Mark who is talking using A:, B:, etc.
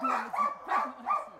A: プレゼントですよ。